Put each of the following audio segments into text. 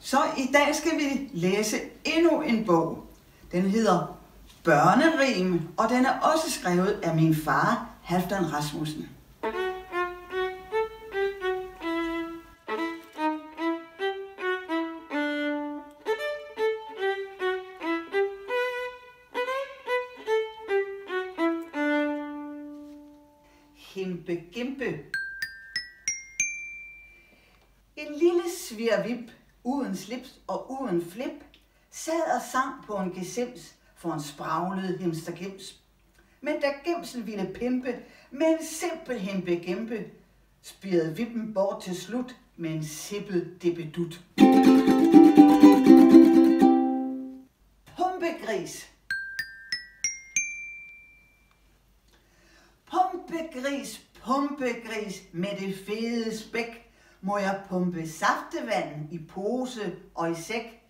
Så i dag skal vi læse endnu en bog. Den hedder Børnerim, og den er også skrevet af min far, Halfdan Rasmussen. Himpe Gimpe. En lille svirvip, uden slips og uden flip, sad og sang på en gesims for en spraglet hemstergems. Men da gemsen ville pimpe med en simpel hempe-gempe, spirede vippen bort til slut med en sippel debedut. Pumpegris. Pumpegris, pumpegris med det fede spæk, må jeg pumpe saftevand i pose og i sæk.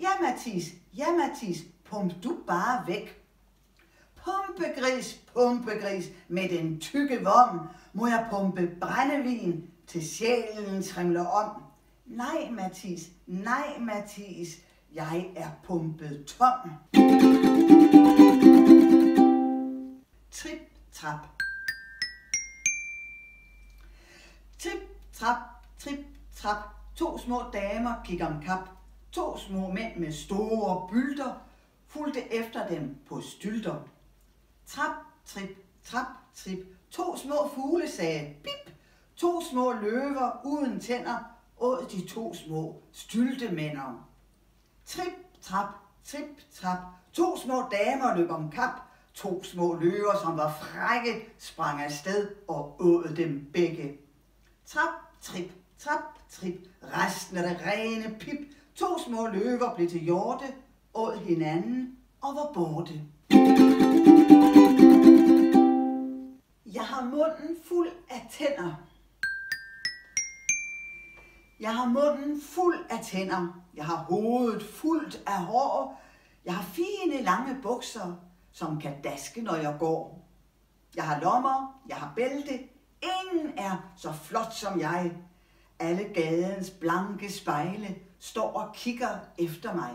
Ja, Mathis, ja, Mathis, pump du bare væk. Pumpegris, pumpegris med den tykke vom, må jeg pumpe brændevin til sjælen trimler om. Nej, Mathis, nej, Mathis, jeg er pumpet tom. Trip, trap. Trip, trap, trip, trap. To små damer gik om kap. To små mænd med store bylder fulgte efter dem på stylter. Trap, trip, trap, trip. To små fugle sagde bip. To små løver uden tænder åd de to små styltemænder. Trip, trap, trip, trap. To små damer løb om kap. To små løver, som var frække, sprang afsted og åd dem begge. Trap, trip, trap, trip. Resten af det rene pip. To små løver blev til hjorte, åd hinanden og var borte. Jeg har munden fuld af tænder. Jeg har munden fuld af tænder. Jeg har hovedet fuldt af hår. Jeg har fine lange bukser, som kan daske, når jeg går. Jeg har lommer, jeg har bælte. Ingen er så flot som jeg. Alle gadens blanke spejle står og kigger efter mig.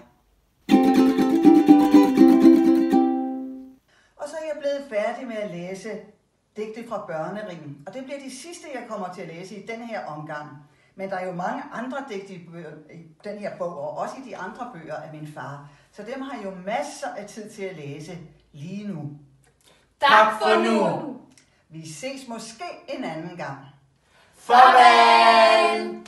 Og så er jeg blevet færdig med at læse digte fra børneringen. Og det bliver de sidste, jeg kommer til at læse i den her omgang. Men der er jo mange andre digte i den her bog, og også i de andre bøger af min far. Så dem har jeg jo masser af tid til at læse lige nu. Tak for nu. Vi ses måske en anden gang. Farvel.